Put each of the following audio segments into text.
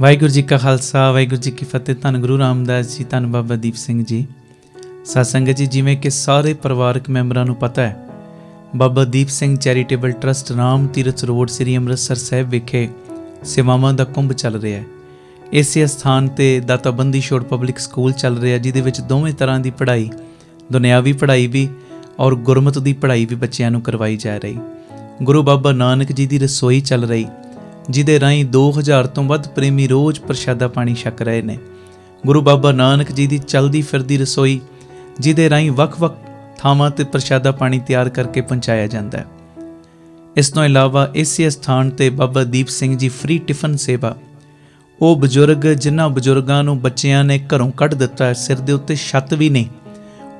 ਵਾਹਿਗੁਰੂ ਜੀ ਕਾ ਖਾਲਸਾ, ਵਾਹਿਗੁਰੂ ਜੀ ਕੀ ਫਤਿਹ। ਧੰਨ ਗੁਰੂ ਰਾਮਦਾਸ ਜੀ, ਧੰਨ ਬਾਬਾ ਦੀਪ ਸਿੰਘ ਜੀ। ਸਤਸੰਗਤ ਜੀ, ਜਿਵੇਂ ਕਿ ਸਾਰੇ ਪਰਿਵਾਰਕ ਮੈਂਬਰਾਂ ਨੂੰ ਪਤਾ ਹੈ, Baba Deep Singh Charitable Trust Ram Tirath Road, Sri Amritsar Sahib ਵਿਖੇ ਸੇਵਾਵਾਂ ਦਾ ਕੁੰਭ ਚੱਲ ਰਿਹਾ ਹੈ। ਇਸੇ ਸਥਾਨ ਤੇ ਦਾਤਾ ਬੰਦੀ ਛੋੜ ਪਬਲਿਕ ਸਕੂਲ ਚੱਲ ਰਿਹਾ ਜਿਹਦੇ ਵਿੱਚ ਦੋਵੇਂ ਤਰ੍ਹਾਂ ਦੀ ਪੜ੍ਹਾਈ, ਦੁਨਿਆਵੀ ਪੜ੍ਹਾਈ ਵੀ ਔਰ ਗੁਰਮਤ ਦੀ ਪੜ੍ਹਾਈ ਵੀ ਬੱਚਿਆਂ ਨੂੰ ਕਰਵਾਈ ਜਾ ਰਹੀ। ਗੁਰੂ ਬਾਬਾ ਨਾਨਕ ਜੀ ਦੀ ਰਸੋਈ ਚੱਲ ਰਹੀ। ਜਿਹਦੇ ਰਾਹੀਂ 2000 ਤੋਂ ਵੱਧ ਪ੍ਰੇਮੀ ਰੋਜ਼ ਪ੍ਰਸ਼ਾਦਾ ਪਾਣੀ ਛਕ ਰਹੇ ਨੇ। ਗੁਰੂ ਬਾਬਾ ਨਾਨਕ ਜੀ ਦੀ ਚਲਦੀ ਫਿਰਦੀ ਰਸੋਈ, ਜਿਹਦੇ ਰਾਹੀਂ ਵੱਖ-ਵੱਖ ਥਾਵਾਂ ਤੇ ਪ੍ਰਸ਼ਾਦਾ ਪਾਣੀ ਤਿਆਰ ਕਰਕੇ ਪਹੁੰਚਾਇਆ ਜਾਂਦਾ ਹੈ। ਇਸ ਤੋਂ ਇਲਾਵਾ ਇਸੇ ਸਥਾਨ ਤੇ ਬਾਬਾ ਦੀਪ ਸਿੰਘ ਜੀ ਫ੍ਰੀ ਟਿਫਨ ਸੇਵਾ। ਉਹ ਬਜ਼ੁਰਗ, ਜਿਨ੍ਹਾਂ ਬਜ਼ੁਰਗਾਂ ਨੂੰ ਬੱਚਿਆਂ ਨੇ ਘਰੋਂ ਕੱਢ ਦਿੱਤਾ ਸਿਰ ਦੇ ਉੱਤੇ ਛੱਤ ਵੀ ਨਹੀਂ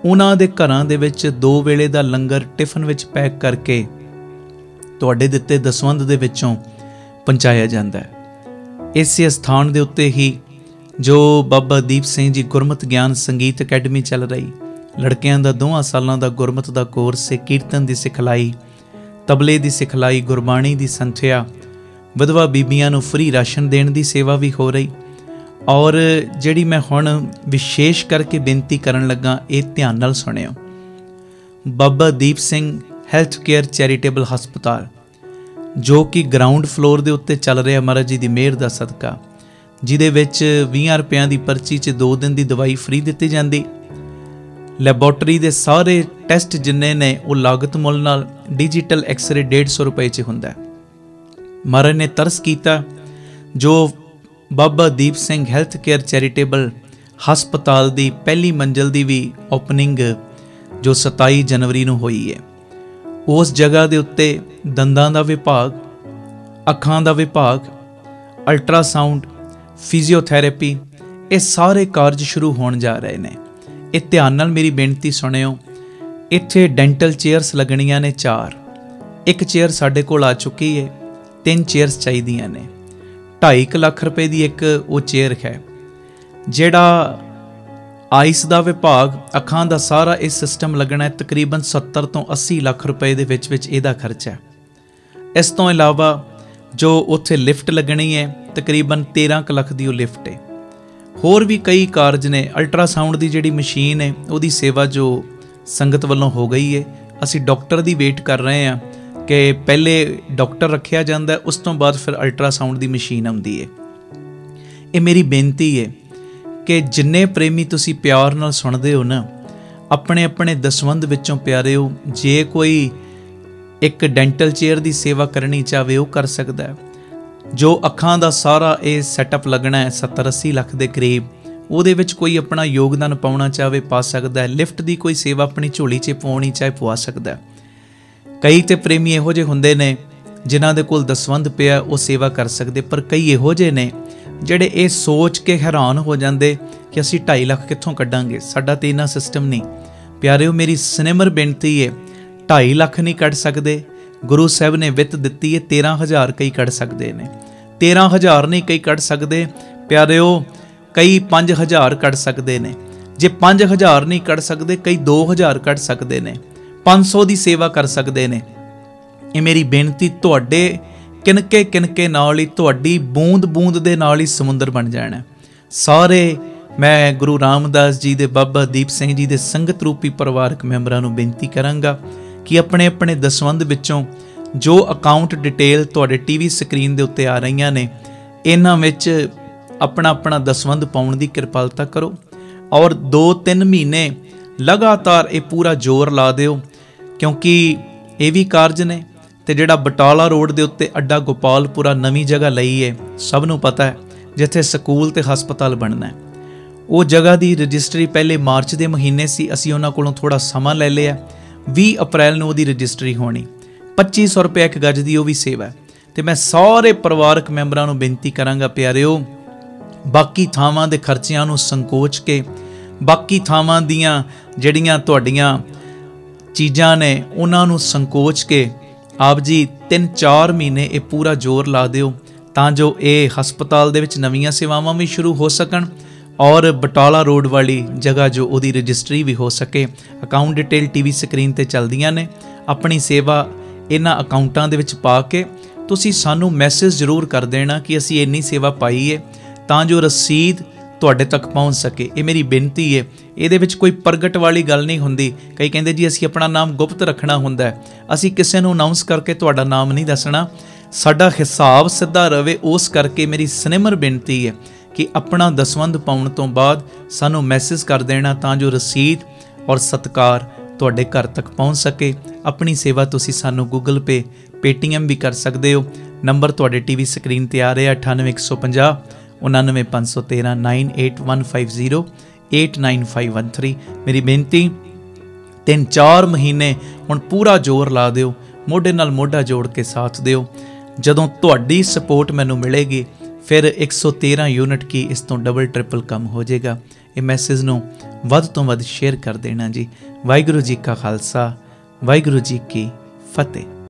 ਉਹਨਾਂ ਦੇ ਘਰਾਂ ਦੇ ਵਿੱਚ ਦੋ ਵੇਲੇ ਦਾ ਲੰਗਰ ਟਿਫਨ ਵਿੱਚ ਪੈਕ ਕਰਕੇ ਤੁਹਾਡੇ ਦਿੱਤੇ ਦਸਵੰਦ ਦੇ ਵਿੱਚੋਂ ਪਹੁੰਚਾਇਆ ਜਾਂਦਾ ਹੈ। ਇਸੇ ਸਥਾਨ ਦੇ ਉੱਤੇ ਹੀ ਜੋ ਬਾਬਾ ਦੀਪ ਸਿੰਘ ਜੀ ਗੁਰਮਤ ਗਿਆਨ ਸੰਗੀਤ ਅਕੈਡਮੀ ਚੱਲ ਰਹੀ, ਲੜਕਿਆਂ ਦਾ ਦੋਹਾਂ ਸਾਲਾਂ ਦਾ ਗੁਰਮਤ ਦਾ ਕੋਰਸ ਹੈ ਕੀਰਤਨ ਦੀ ਸਿਖਲਾਈ, ਤਬਲੇ ਦੀ ਸਿਖਲਾਈ, ਗੁਰਬਾਣੀ ਦੀ ਸੰਥਿਆ, ਵਿਧਵਾ ਬੀਬੀਆਂ ਨੂੰ ਫ੍ਰੀ ਰਾਸ਼ਨ ਦੇਣ ਦੀ ਸੇਵਾ ਵੀ ਹੋ ਰਹੀ। ਔਰ ਜਿਹੜੀ ਮੈਂ ਹੁਣ ਵਿਸ਼ੇਸ਼ ਕਰਕੇ ਬੇਨਤੀ ਕਰਨ ਲੱਗਾ, ਇਹ ਧਿਆਨ ਨਾਲ ਸੁਣਿਓ। Baba Deep Singh health care charitable ਹਸਪਤਾਲ ਜੋ ਕਿ ਗਰਾਊਂਡ ਫਲੋਰ ਦੇ ਉੱਤੇ ਚੱਲ ਰਿਹਾ ਮਹਾਰਾਜ ਜੀ ਦੀ ਮਿਹਰ ਦਾ ਸਦਕਾ, ਜਿਹਦੇ ਵਿੱਚ 20 ਰੁਪਿਆਂ ਦੀ ਪਰਚੀ 'ਚ 2 ਦਿਨ ਦੀ ਦਵਾਈ ਫ੍ਰੀ ਦਿੱਤੀ ਜਾਂਦੀ। ਲੈਬੋਰਟਰੀ ਦੇ ਸਾਰੇ ਟੈਸਟ ਜਿੰਨੇ ਨੇ, ਉਹ ਲਾਗਤ ਮੁੱਲ ਨਾਲ ਡਿਜੀਟਲ ਐਕਸ-ਰੇ 150 ਰੁਪਏ 'ਚ ਹੁੰਦਾ ਮਹਾਰਾਜ ਨੇ ਤਰਸ ਕੀਤਾ, ਜੋ Baba Deep Singh health care charitable ਹਸਪਤਾਲ ਦੀ ਪਹਿਲੀ ਮੰਜ਼ਲ ਦੀ ਵੀ ਓਪਨਿੰਗ ਜੋ 27 ਜਨਵਰੀ ਨੂੰ ਹੋਈ ਹੈ। ਉਸ ਜਗ੍ਹਾ ਦੇ ਉੱਤੇ ਦੰਦਾਂ ਦਾ ਵਿਭਾਗ, ਅੱਖਾਂ ਦਾ ਵਿਭਾਗ ਅਲਟਰਾਸਾਊਂਡ ਫਿਜ਼ੀਓਥੈਰੇਪੀ ਇਹ ਸਾਰੇ ਕਾਰਜ ਸ਼ੁਰੂ ਹੋਣ ਜਾ ਰਹੇ ਨੇ। ਇਹ ਧਿਆਨ ਨਾਲ ਮੇਰੀ ਬੇਨਤੀ ਸੁਣਿਓ, ਇੱਥੇ ਡੈਂਟਲ ਚੇਅਰਸ ਲੱਗਣੀਆਂ ਨੇ ਚਾਰ। ਇੱਕ ਚੇਅਰ ਸਾਡੇ ਕੋਲ ਆ ਚੁੱਕੀ ਹੈ ਤਿੰਨ ਚੇਅਰਸ ਚਾਹੀਦੀਆਂ ਨੇ। 2.5 ਲੱਖ ਰੁਪਏ ਦੀ ਇੱਕ ਉਹ ਚੇਅਰ ਹੈ, ਜਿਹੜਾ ਆਈਸ ਦਾ ਵਿਭਾਗ ਅੱਖਾਂ ਦਾ ਸਾਰਾ ਇਹ ਸਿਸਟਮ ਲੱਗਣਾ ਹੈ ਤਕਰੀਬਨ 70 ਤੋਂ 80 ਲੱਖ ਰੁਪਏ ਦੇ ਵਿੱਚ ਵਿੱਚ ਇਹਦਾ ਖਰਚਾ ਹੈ। ਇਸ ਤੋਂ ਇਲਾਵਾ ਜੋ ਉੱਥੇ ਲਿਫਟ ਲੱਗਣੀ ਹੈ, ਤਕਰੀਬਨ 13 ਲੱਖ ਦੀ ਉਹ ਲਿਫਟ ਹੈ। ਹੋਰ ਵੀ ਕਈ ਕਾਰਜ ਨੇ, ਅਲਟਰਾਸਾਊਂਡ ਦੀ ਜਿਹੜੀ ਮਸ਼ੀਨ ਹੈ, ਉਹਦੀ ਸੇਵਾ ਜੋ ਸੰਗਤ ਵੱਲੋਂ ਹੋ ਗਈ ਹੈ। ਅਸੀਂ ਡਾਕਟਰ ਦੀ ਵੇਟ ਕਰ ਰਹੇ ਹਾਂ ਕਿ ਪਹਿਲੇ ਡਾਕਟਰ ਰੱਖਿਆ ਜਾਂਦਾ, ਉਸ ਤੋਂ ਬਾਅਦ ਫਿਰ ਅਲਟਰਾਸਾਊਂਡ ਦੀ ਮਸ਼ੀਨ ਆਉਂਦੀ ਹੈ। ਇਹ ਮੇਰੀ ਬੇਨਤੀ ਹੈ ਕਿ ਜਿੰਨੇ ਪ੍ਰੇਮੀ ਤੁਸੀਂ ਪਿਆਰ ਨਾਲ ਸੁਣਦੇ ਹੋ ਨਾ ਆਪਣੇ ਆਪਣੇ ਦਸਵੰਦ ਵਿੱਚੋਂ ਪਿਆਰੇ ਹੋ ਜੇ ਕੋਈ ਇੱਕ ਡੈਂਟਲ ਚੇਅਰ ਦੀ ਸੇਵਾ ਕਰਨੀ ਚਾਹਵੇ, ਉਹ ਕਰ ਸਕਦਾ ਹੈ। ਜੋ ਅੱਖਾਂ ਦਾ ਸਾਰਾ ਇਹ ਸੈਟਅਪ ਲੱਗਣਾ ਹੈ 70 80 ਲੱਖ ਦੇ ਕਰੀਬ, ਉਹਦੇ ਵਿੱਚ ਕੋਈ ਆਪਣਾ ਯੋਗਦਾਨ ਪਾਉਣਾ ਚਾਹਵੇ, ਪਾ ਸਕਦਾ ਹੈ। ਲਿਫਟ ਦੀ ਕੋਈ ਸੇਵਾ ਆਪਣੀ ਝੋਲੀ 'ਚ ਪਾਉਣੀ ਚਾਹੇ ਪਵਾ ਸਕਦਾ ਹੈ। ਕਈ ਤੇ ਪ੍ਰੇਮੀ ਇਹੋ ਜਿਹੇ ਹੁੰਦੇ ਨੇ, ਜਿਨ੍ਹਾਂ ਦੇ ਕੋਲ ਦਸਵੰਦ ਪਿਆ, ਉਹ ਸੇਵਾ ਕਰ ਸਕਦੇ, ਪਰ ਕਈ ਇਹੋ ਜਿਹੇ ਨੇ ਜਿਹੜੇ ਇਹ ਸੋਚ ਕੇ ਹੈਰਾਨ ਹੋ ਜਾਂਦੇ ਕਿ ਅਸੀਂ 2.5 ਲੱਖ ਕਿੱਥੋਂ ਕੱਢਾਂਗੇ, ਸਾਡਾ ਤੇ ਇਨਾ ਸਿਸਟਮ ਨਹੀਂ। ਪਿਆਰਿਓ, ਮੇਰੀ ਸਿਨੇਮਰ ਬੇਨਤੀ ਹੈ 2.5 ਲੱਖ ਨਹੀਂ ਕੱਢ ਸਕਦੇ। ਗੁਰੂ ਸਾਹਿਬ ਨੇ ਵਿੱਤ ਦਿੱਤੀ ਹੈ 13000 ਕਈ ਕੱਢ ਸਕਦੇ ਨੇ। 13000 ਨਹੀਂ ਕਈ ਕੱਢ ਸਕਦੇ, ਪਿਆਰਿਓ, ਕਈ 5000 ਕੱਢ ਸਕਦੇ ਨੇ। ਜੇ 5000 ਨਹੀਂ ਕੱਢ ਸਕਦੇ, ਕਈ 2000 ਕੱਢ ਸਕਦੇ ਨੇ। 500 ਦੀ ਸੇਵਾ ਕਰ ਸਕਦੇ ਨੇ। ਇਹ ਮੇਰੀ ਬੇਨਤੀ ਤੁਹਾਡੇ ਕਿਨਕੇ ਕਿਨਕੇ ਨਾਲ ਹੀ ਤੁਹਾਡੀ ਬੂੰਦ ਬੂੰਦ ਦੇ ਨਾਲ ਹੀ ਸਮੁੰਦਰ ਬਣ ਜਾਣਾ ਸਾਰੇ, ਮੈਂ ਗੁਰੂ ਰਾਮਦਾਸ ਜੀ ਦੇ ਬਾਬਾ ਦੀਪ ਸਿੰਘ ਜੀ ਦੇ ਸੰਗਤ ਰੂਪੀ ਪਰਿਵਾਰਕ ਮੈਂਬਰਾਂ ਨੂੰ ਬੇਨਤੀ ਕਰਾਂਗਾ ਕਿ ਆਪਣੇ ਆਪਣੇ ਦਸਵੰਦ ਵਿੱਚੋਂ ਜੋ ਅਕਾਊਂਟ ਡਿਟੇਲ ਤੁਹਾਡੇ ਟੀਵੀ ਸਕਰੀਨ ਦੇ ਉੱਤੇ ਆ ਰਹੀਆਂ ਨੇ, ਇਹਨਾਂ ਵਿੱਚ ਆਪਣਾ ਆਪਣਾ ਦਸਵੰਦ ਪਾਉਣ ਦੀ ਕਿਰਪਾਲਤਾ ਕਰੋ ਔਰ 2-3 ਮਹੀਨੇ ਲਗਾਤਾਰ ਇਹ ਪੂਰਾ ਜ਼ੋਰ ਲਾ ਦਿਓ ਕਿਉਂਕਿ ਇਹ ਵੀ ਕਾਰਜ ਨੇ। ਤੇ ਜਿਹੜਾ ਬਟਾਲਾ ਰੋਡ ਦੇ ਉੱਤੇ ਅੱਡਾ ਗੋਪਾਲਪੁਰਾ ਨਵੀਂ ਜਗ੍ਹਾ ਲਈ ਹੈ ਸਭ ਨੂੰ ਪਤਾ ਹੈ, ਜਿੱਥੇ ਸਕੂਲ ਤੇ ਹਸਪਤਾਲ ਬਣਨਾ ਹੈ। ਉਹ ਜਗ੍ਹਾ ਦੀ ਰਜਿਸਟਰੀ ਪਹਿਲੇ ਮਾਰਚ ਦੇ ਮਹੀਨੇ ਸੀ, ਅਸੀਂ ਉਹਨਾਂ ਕੋਲੋਂ ਥੋੜਾ ਸਮਾਂ ਲੈ ਲਿਆ। 20 ਅਪ੍ਰੈਲ ਨੂੰ ਉਹਦੀ ਰਜਿਸਟਰੀ ਹੋਣੀ। 2500 ਰੁਪਏ ਇੱਕ ਗੱਜ ਦੀ ਉਹ ਵੀ ਸੇਵਾ ਤੇ ਮੈਂ ਸਾਰੇ ਪਰਿਵਾਰਕ ਮੈਂਬਰਾਂ ਨੂੰ ਬੇਨਤੀ ਕਰਾਂਗਾ, ਪਿਆਰਿਓ, ਬਾਕੀ ਥਾਵਾਂ ਦੇ ਖਰਚਿਆਂ ਨੂੰ ਸੰਕੋਚ ਕੇ, ਬਾਕੀ ਥਾਵਾਂ ਦੀਆਂ ਜਿਹੜੀਆਂ ਤੁਹਾਡੀਆਂ ਚੀਜ਼ਾਂ ਨੇ, ਉਹਨਾਂ ਨੂੰ ਸੰਕੋਚ ਕੇ ਆਪ ਜੀ 3-4 ਮਹੀਨੇ ਇਹ ਪੂਰਾ ਜ਼ੋਰ ਲਾ ਦਿਓ, ਤਾਂ ਜੋ ਇਹ ਹਸਪਤਾਲ ਦੇ ਵਿੱਚ ਨਵੀਆਂ ਸੇਵਾਵਾਂ ਵੀ ਸ਼ੁਰੂ ਹੋ ਸਕਣ ਔਰ ਬਟਾਲਾ ਰੋਡ ਵਾਲੀ ਜਗ੍ਹਾ ਜੋ ਉਹਦੀ ਰਜਿਸਟਰੀ ਵੀ ਹੋ ਸਕੇ। ਅਕਾਊਂਟ ਡਿਟੇਲ ਟੀਵੀ ਸਕਰੀਨ ਤੇ ਚੱਲਦੀਆਂ ਨੇ। ਆਪਣੀ ਸੇਵਾ ਇਹਨਾਂ ਅਕਾਊਂਟਾਂ ਦੇ ਵਿੱਚ ਪਾ ਕੇ ਤੁਸੀਂ ਸਾਨੂੰ ਮੈਸੇਜ ਜ਼ਰੂਰ ਕਰ ਦੇਣਾ ਕਿ ਅਸੀਂ ਇੰਨੀ ਸੇਵਾ ਪਾਈ ਹੈ ਤਾਂ ਜੋ ਰਸੀਦ ਤੁਹਾਡੇ ਤੱਕ ਪਹੁੰਚ ਸਕੇ। ਇਹ ਮੇਰੀ ਬੇਨਤੀ ਹੈ ਇਹਦੇ ਵਿੱਚ ਕੋਈ ਪ੍ਰਗਟ ਵਾਲੀ ਗੱਲ ਨਹੀਂ ਹੁੰਦੀ। ਕਈ ਕਹਿੰਦੇ ਜੀ, ਅਸੀਂ ਆਪਣਾ ਨਾਮ ਗੁਪਤ ਰੱਖਣਾ ਹੁੰਦਾ ਹੈ। ਅਸੀਂ ਕਿਸੇ ਨੂੰ ਅਨਾਉਂਸ ਕਰਕੇ ਤੁਹਾਡਾ ਨਾਮ ਨਹੀਂ ਦੱਸਣਾ। ਸਾਡਾ ਹਿਸਾਬ ਸਿੱਧਾ ਰਵੇ, ਉਸ ਕਰਕੇ ਮੇਰੀ ਸਨੇਮਰ ਬੇਨਤੀ ਹੈ ਕਿ ਆਪਣਾ ਦਸਵੰਦ ਪਾਉਣ ਤੋਂ ਬਾਅਦ ਸਾਨੂੰ ਮੈਸੇਜ ਕਰ ਦੇਣਾ ਤਾਂ ਜੋ ਰਸੀਦ ਔਰ ਸਤਕਾਰ ਤੁਹਾਡੇ ਘਰ ਤੱਕ ਪਹੁੰਚ ਸਕੇ। ਆਪਣੀ ਸੇਵਾ ਤੁਸੀਂ ਸਾਨੂੰ Google Pay, Paytm ਵੀ ਕਰ ਸਕਦੇ ਹੋ। ਨੰਬਰ ਤੁਹਾਡੇ ਟੀਵੀ ਸਕਰੀਨ ਤੇ ਆ ਰਿਹਾ 98150 99513 98150 89513 ਮੇਰੀ ਬੇਨਤੀ, ਤਿੰਨ ਚਾਰ ਮਹੀਨੇ ਹੁਣ ਪੂਰਾ ਜ਼ੋਰ ਲਾ ਦਿਓ, ਮੋਢੇ ਨਾਲ ਮੋਢਾ ਜੋੜ ਕੇ ਸਾਥ ਦਿਓ। ਜਦੋਂ ਤੁਹਾਡੀ ਸਪੋਰਟ ਮੈਨੂੰ ਮਿਲੇਗੀ, ਫਿਰ 113 ਯੂਨਿਟ ਕੀ ਇਸ ਤੋਂ ਡਬਲ ਟ੍ਰਿਪਲ ਕੰਮ ਹੋ ਜਾਏਗਾ। ਇਹ ਮੈਸੇਜ ਨੂੰ ਵੱਧ ਤੋਂ ਵੱਧ ਸ਼ੇਅਰ ਕਰ ਦੇਣਾ ਜੀ। ਵਾਹਿਗੁਰੂ ਜੀ ਕਾ ਖਾਲਸਾ, ਵਾਹਿਗੁਰੂ ਜੀ ਕੀ ਫਤਿਹ।